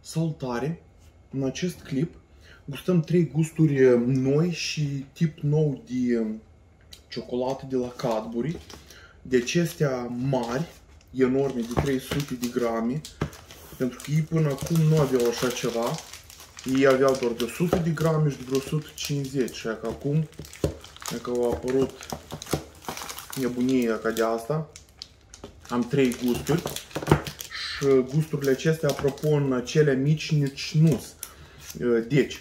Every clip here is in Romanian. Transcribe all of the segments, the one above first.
Salutare! În acest clip gustăm trei gusturi eh, noi și tip nou de ciocolată de la Cadbury. De acestea mari, enorme, de 300 de grame, pentru că ei până acum nu aveau așa ceva. Ei aveau doar de 100 de grame și de vreo 150, și că acum că au apărut nebunia ca de asta. Am trei gusturi și gusturile acestea, apropo, în cele mici nici nu Deci,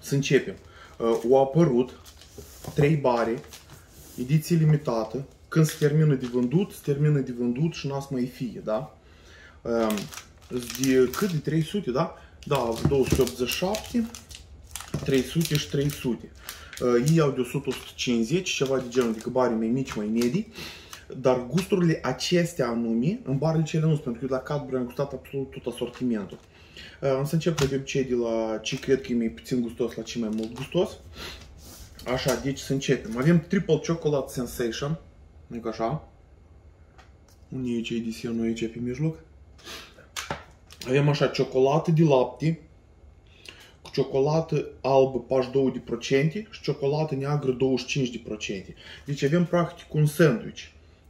să începem. Au apărut trei bare, ediție limitată, când se termină de vândut, se termină de vândut și n-a să mai fie, da? De cât de 300, da? Da, 287, 300 și 300. Ei au de 150, ceva de genul, adică bare mai mici, mai medii. Dar gusturile acestea anume, în barele cele nu pentru că la Cadbury am gustat absolut tot asortimentul. Am să încep de obicei de la ce cred că e mai puțin gustos la ce mai mult gustos. Așa, deci să începem. Avem Triple Chocolate Sensation. Adică așa. Unde e ce desenul aici pe mijloc? Avem așa, ciocolată de lapte, cu ciocolată albă 42% și ciocolată neagră 25%. Deci avem practic un sandwich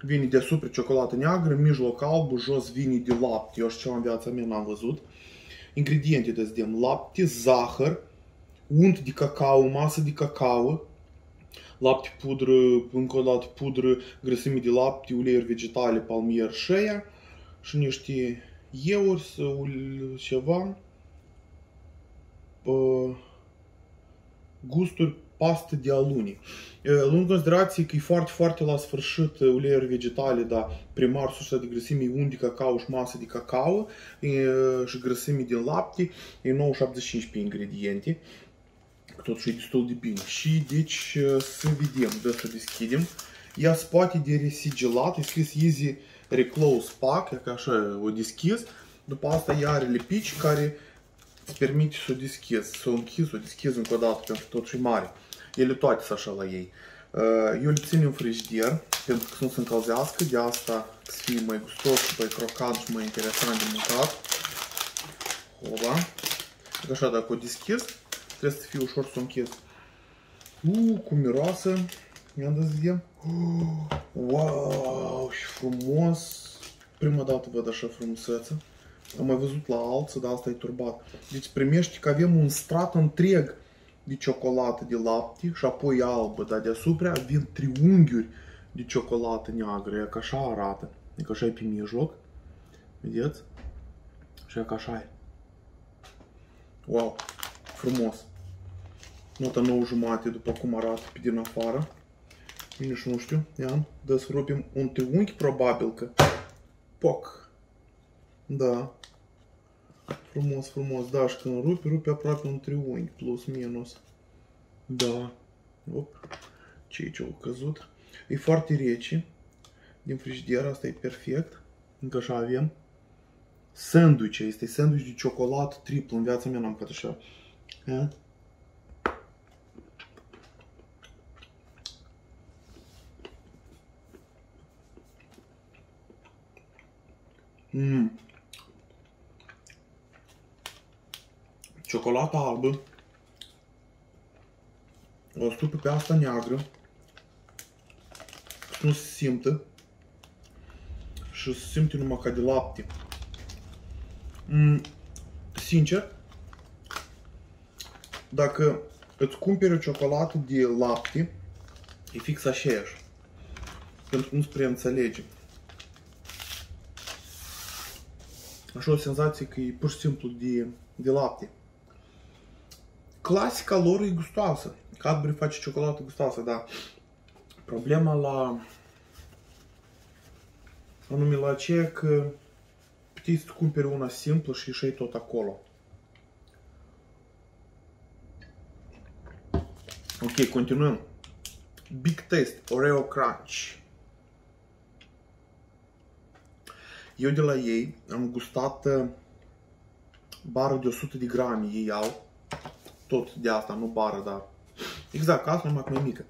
vine deasupra ciocolată neagră, mijloc alb, jos vine de lapte. Eu așa ceva în viața mea n-am văzut. Ingrediente de zdem, lapte, zahăr, unt de cacao, masă de cacao, lapte pudră, încă o dată pudră, grăsime de lapte, uleiuri vegetale, palmier, șeia și niște ieuri sau ceva, gusturi pastă de alune. Luând considerație că e foarte, foarte la sfârșit uleiuri vegetale, dar primar sursa de grăsime unt de cacao și masă de cacao și grăsime din lapte, e 9,75 pe ingrediente. Totuși e destul de bine. Și deci să vedem, de să deschidem. Ea spate de resigilat, e scris Easy Reclose Pack, ca așa o deschis. După asta ea are lipici care îți permite să o deschizi, să o închizi, să o deschizi încă o dată, pentru că totuși e mare. Ele toate sunt așa la ei. Eu le țin în frigider, pentru că să nu se încălzească, de asta să fie mai gustos și mai crocant și mai interesant de mâncat. Hola. Așa, dacă o deschis, trebuie să fie ușor să o închis. Uuu, cum miroasă. Mi-am dat să vedem. Wow, și frumos. Prima dată văd așa frumusețe. Am mai văzut la alții, dar asta e turbat. Deci primești că avem un strat întreg de ciocolată de lapte și apoi albă, dar deasupra vin triunghiuri de ciocolată neagră, e că așa arată. E că așa e pe mijloc. Vedeți? Și e că așa e. Wow, frumos. Nota 9 jumate după cum arată pe din afară. Bine și nu știu, ia, dă să rupem un triunghi probabil că. Poc. Da. Frumos, frumos. Da, și când rupi, rupi aproape un triunghi, plus, minus. Da. Op. Ce aici au căzut? E foarte rece. Din frigider, asta e perfect. Încă așa avem. Sandwich, este sandwich de ciocolată triplu. În viața mea n-am mâncat așa. Ha? Mmm. Ciocolata albă. O stupe pe asta neagră. Nu se simte. Și se simte numai ca de lapte. Mm, sincer, dacă îți cumperi o ciocolată de lapte, e fix aceeași. Pentru că nu spre înțelege. Așa o senzație că e pur și simplu de, de lapte. Clasica lor e gustoasă. Cadbury face ciocolată gustoasă, dar problema la anume la aceea că puteți să cumperi una simplă și ieșai tot acolo. Ok, continuăm. Big Taste Oreo Crunch. Eu de la ei am gustat uh, bară de 100 de grame ei au tot de asta, nu bară, dar exact ca asta, numai mai mică.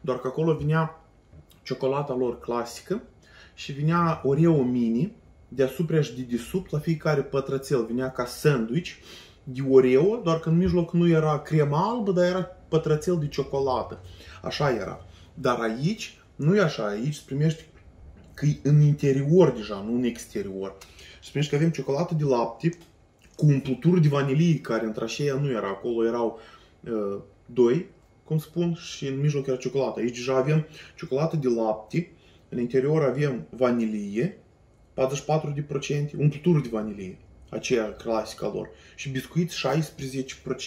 Doar că acolo vinea ciocolata lor clasică și vinea Oreo Mini deasupra și de desubt, la fiecare pătrățel venea ca sandwich de Oreo, doar că în mijloc nu era crema albă, dar era pătrățel de ciocolată. Așa era. Dar aici, nu e așa, aici îți primești că e în interior deja, nu în exterior. Și primești că avem ciocolată de lapte cu umplutură de vanilie, care între aceea nu era. Acolo erau uh, doi, cum spun, și în mijloc era ciocolată. Aici deja avem ciocolată de lapte, în interior avem vanilie, 44%, umplutură de vanilie, aceea clasică lor, și biscuiți 16%.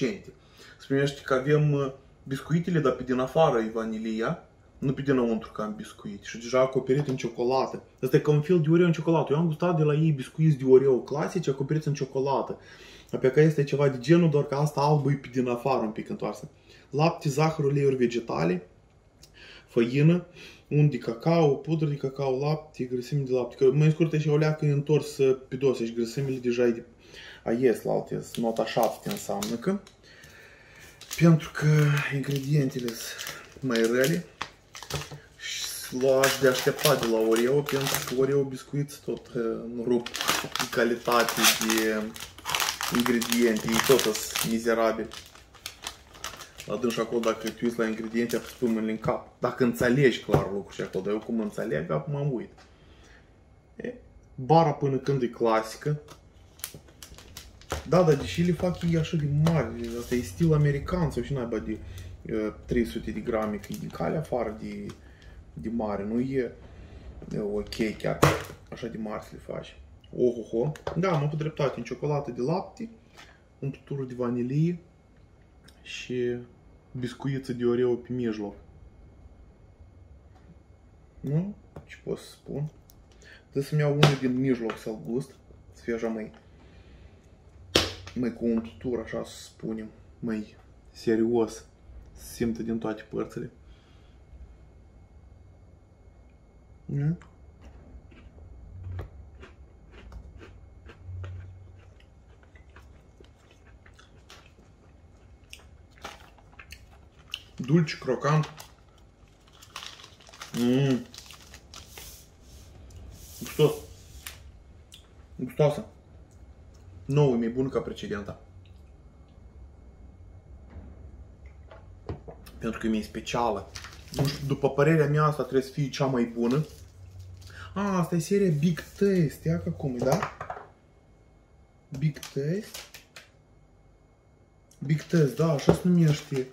Se primește că avem uh, biscuitele, dar pe din afară e vanilia, nu pe dinăuntru ca în biscuit și deja acoperit în ciocolată. Asta e ca un fel de Oreo în ciocolată. Eu am gustat de la ei biscuiți de Oreo clasice acoperiți în ciocolată. Pe că este ceva de genul, doar că asta albă e pe din afară un pic întoarsă. Lapte, zahăr, uleiuri vegetale, făină, un de cacao, pudră de cacao, lapte, grăsime de lapte. Că mai scurt și o leacă e întors pe dos și grăsimile deja e de a ies la alte, nota 7 înseamnă că pentru că ingredientele sunt mai rele și l-aș de aștepta de la Oreo, pentru că Oreo biscuiți tot uh, rup de calitate, de ingrediente, ei tot sunt mizerabili. La dâns acolo, dacă te uiți la ingrediente, a spui mâinile în cap. Dacă înțelegi clar lucruri și acolo, dar eu cum înțeleg, acum am uit. E, bara până când e clasică. Da, dar deși le fac ei așa de mari, asta e stil american sau și naiba de 300 de grame, că e de cale afară de, de mare, nu e ok chiar așa de mare să le faci. Ohoho. Da, am avut dreptate în ciocolată de lapte, umplutură de vanilie și biscuiță de Oreo pe mijloc. Nu? Ce pot să spun? Trebuie să-mi iau unul din mijloc să-l gust, să fie așa mai, mai cu umplutură, așa să spunem, mai serios se simte din toate părțile. Mm? Dulce, crocant. Mmm. Gustos. Gustoasă. Nouă, e mai bun ca precedenta. Pentru că e mai specială. Nu știu, după părerea mea, asta trebuie să fie cea mai bună. A, asta e seria Big Taste, ia că cum e, da? Big Taste. Big Taste, da, așa se numește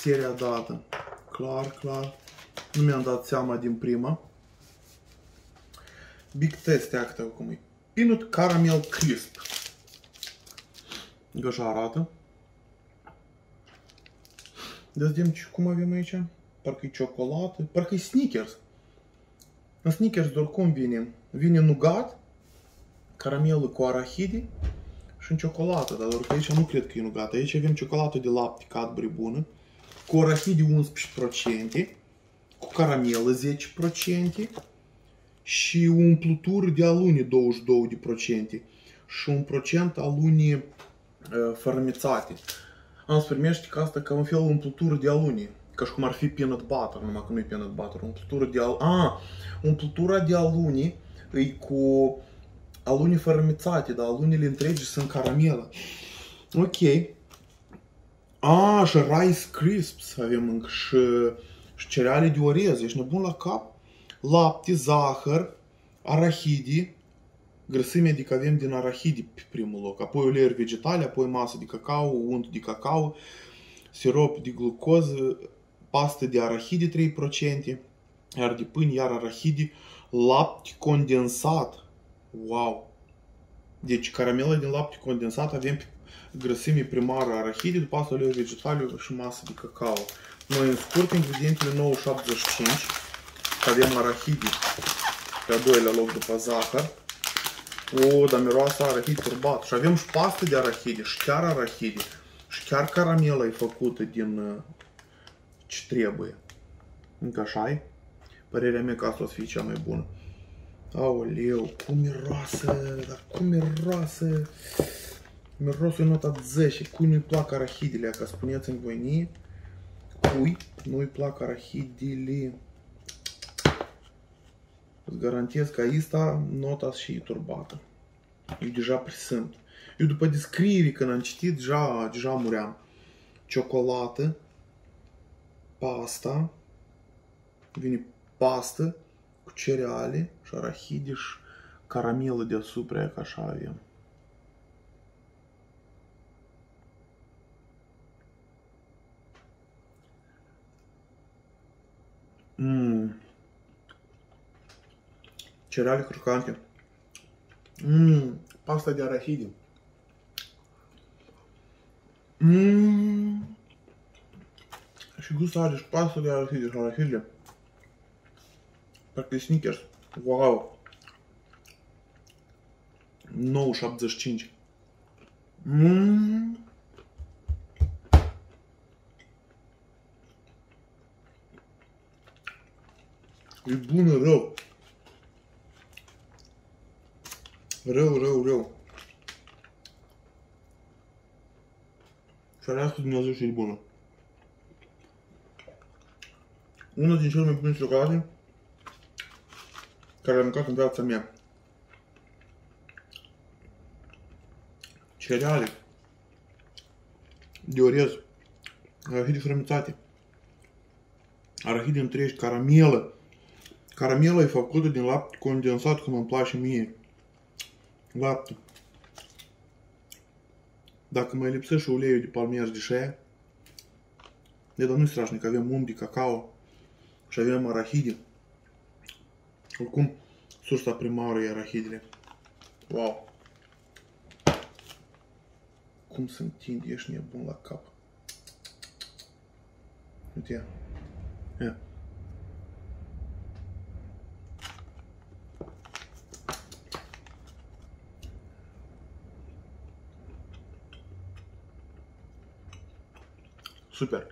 seria dată. Clar, clar. Nu mi-am dat seama din prima. Big Taste, ia că cum e. Peanut Caramel Crisp. Așa arată. Da vedem ce, cum avem aici. Parcă e ciocolată, parcă e Snickers. În Snickers doar cum vine? Vine nugat, caramelă cu arahide și în ciocolată. Dar doar că aici nu cred că e nugat. Aici avem ciocolată de lapte Cadbury bună, cu arahide 11%, cu caramelă 10% și umplutură de alune 22% și un procent alune uh, fărămițate am să primești că asta ca un fel umplutură de alune. Ca și cum ar fi peanut butter, numai că nu e peanut butter, umplutură de alune. Ah, umplutura de alune e cu alune fărămițate, dar alunele întregi sunt caramelă. Ok. Ah, și rice crisps avem încă și, și cereale de orez, ești nebun la cap? Lapte, zahăr, arahidi, grăsime adică avem din arahidi pe primul loc, apoi uleiuri vegetale, apoi masă de cacao, unt de cacao, sirop de glucoză, pastă de arahidi 3%, iar de pâine, iar arahidi, lapte condensat. Wow! Deci caramela din lapte condensat avem pe grăsime primară arahidi, după asta uleiuri vegetale și masă de cacao. Noi în scurt ingredientele 9,75 avem arahidi pe a doilea loc după zahăr, o, dar miroase arahid turbat. Și avem și pastă de arahide, și chiar arahide. Și chiar caramela e făcută din uh, ce trebuie. Încă așa -i? Părerea mea că asta o să fie cea mai bună. Aoleu, cum miroase, dar cum miroase. Miroase nota 10. Cui nu-i plac arahidele, ca spuneți-mi voi Cui nu-i plac arahidele? Îți garantez că asta nota și e turbată. Eu deja presimt. Eu după descriere, când am citit, deja, deja muream. Ciocolată, pasta, vine pastă cu cereale și arahide și caramelă deasupra, ca așa avem. Cereale crocante. Mmm. Pasta de arahide. Mmm. Și gustul are și pasta de arahide și arahide. Parcă e Snickers. Wow. 9,75. Mmm. E bună rău. Rău, rău, rău. Ferească Dumnezeu și e bună. Una din cele mai bune ciocolate care am mâncat în viața mea. Cereale. De orez. Arahide fermentate. Arahide întregi, caramelă. Caramela e făcută din lapte condensat, cum îmi place mie. Lapte. Dacă mai lipsește uleiul de palmier de șaia, de dar nu-i strașnic, avem unt de cacao și avem arahide. Oricum, sursa primară e arahidele. Wow! Cum se întinde, ești nebun la cap. Uite ia. Ia. Super.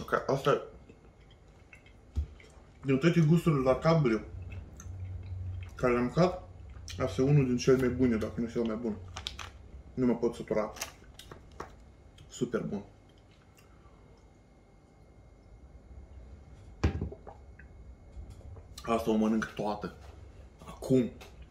Ok, asta din toate gusturile la cabrio care le-am mâncat, asta e unul din cele mai bune, dacă nu cel mai bun. Nu mă pot sătura. Super bun. Asta o mănânc toată. Acum.